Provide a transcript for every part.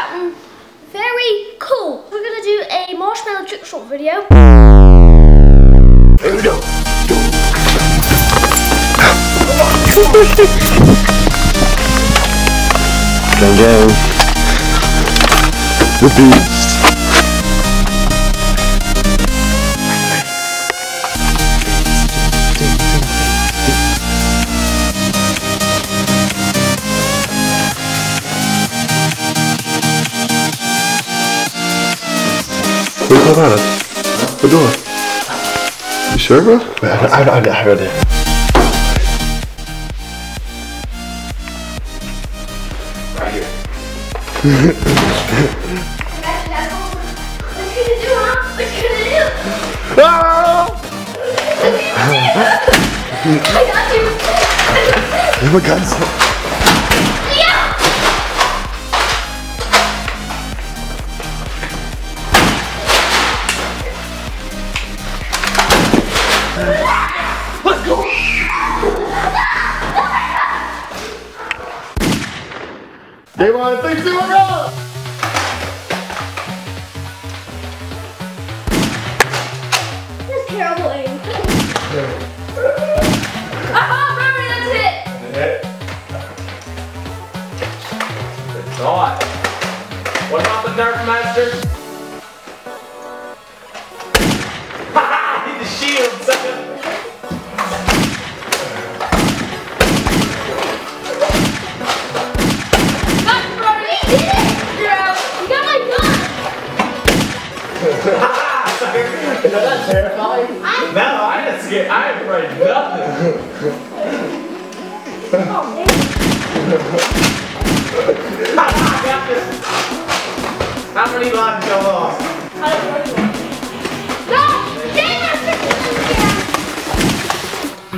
something very cool. We're gonna do a marshmallow trick shot video. Here we go. Gang gang. The beast. Hoe gaat het? Wat doen we? You sure, bro? Wait, I, I, I, I heard it. Right here. What you Three, two, one, go! That's terrible Is that not terrifying? No, I ain't scared. I ain't afraid of nothing. Oh, man. Ha I got this. How many lives y'all lost? No, damn, I'm freaking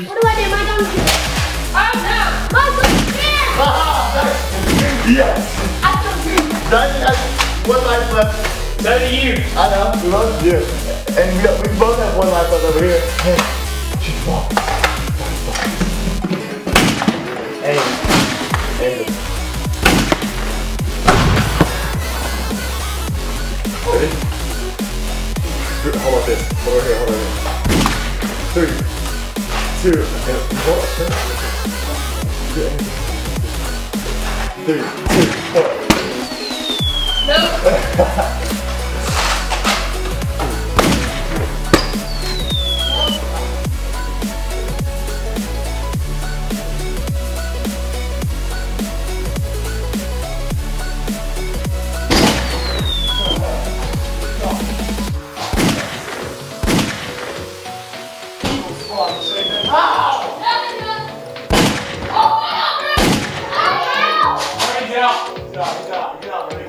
What do I do? My gun's here. Oh, no. Michael, yeah. Yes! I feel good. One life left. So do you. I know, we both do. And we, we both have one life left over here. Hey, she's fall. Hey, hey. Ready? Hold on this. Hold on here, hold on here. Three, two, and hold on. turn. Three, two, one. Get 자, 자, 자, 자,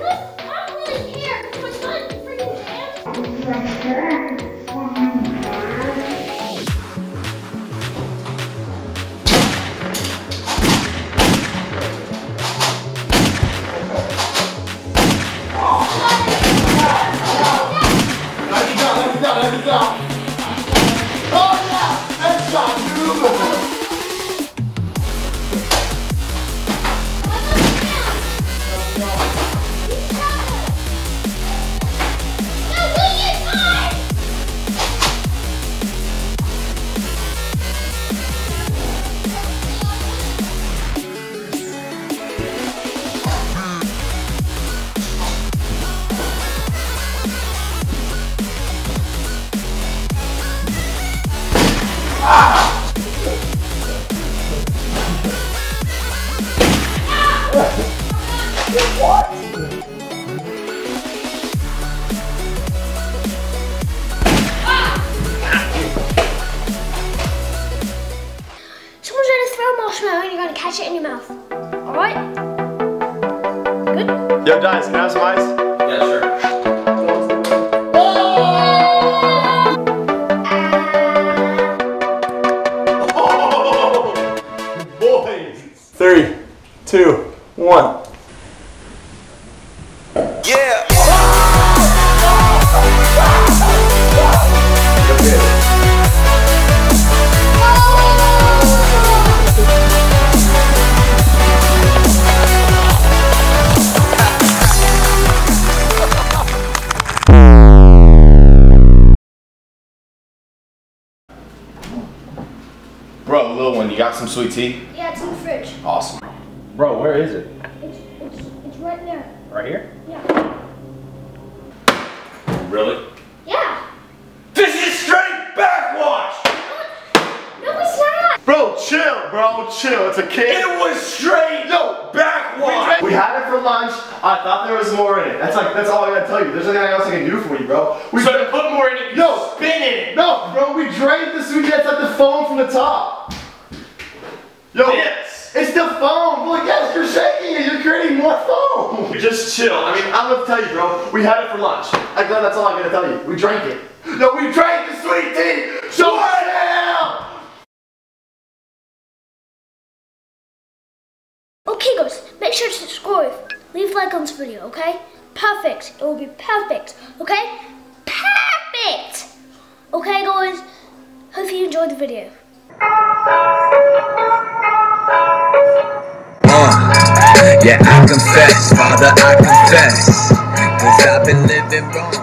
marshmallow and you're gonna catch it in your mouth. Alright? Good? Yo, Dice, can I have some ice? Yeah, sure. three, two, one. Yeah. Bro, little one, you got some sweet tea? Yeah, it's in the fridge. Awesome. Bro, where is it? It's, it's, it's right there. Right here? Yeah. Really? Yeah. This is straight backwash! No, it's not. Bro, chill, bro, chill. It's a kid. It was straight No, backwash! We had it for lunch. I thought there was more in it. That's like that's all I gotta tell you. There's nothing else I can do for you, bro. We So to put more in it, you No. spin in it! no, bro. We drained the sweet. That's like the foam from the top. Yo, This! it's the foam. Look, yes, you're shaking it. You're creating more foam. Just chill. I mean, I'm gonna tell you, bro. We had it for lunch. I glad that's all I'm gonna tell you. We drank it. No, we drank the sweet tea. So chill. Okay, guys, make sure to subscribe. Leave a like on this video, okay? Perfect. It will be perfect, okay? Perfect! Okay, guys? Hope you enjoyed the video. Yeah, I confess, Father, I confess. Cause I've been living wrong.